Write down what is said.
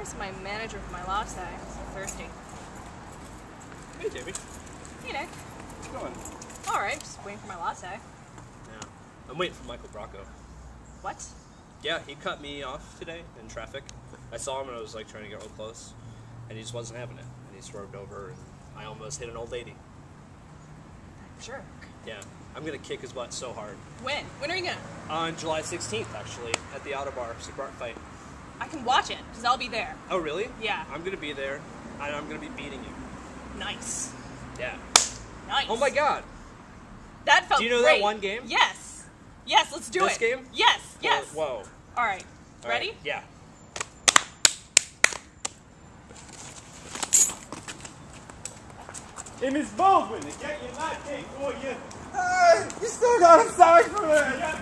It's my manager for my latte. So thirsty. Hey, Jamie. Hey, Nick. How's it going? All right, just waiting for my latte. Yeah. I'm waiting for Michael Bracco. What? Yeah, he cut me off today in traffic. I saw him and I was like trying to get real close, and he just wasn't having it. And he swerved over, and I almost hit an old lady. Jerk. Yeah, I'm gonna kick his butt so hard. When? When are you gonna? On July 16th, actually, at the Ottobar, Super Art Fight. I can watch it because I'll be there. Oh, really? Yeah. I'm gonna be there, and I'm gonna be beating you. Nice. Yeah. Nice. Oh my God. That felt Do you know that one game? Yes. Yes, let's do This it. game? Yes. Yes. Whoa. All right. All Ready? right, Yeah. Hey, Miss Baldwin, they got your latte for you. Hey, you still got a side for it.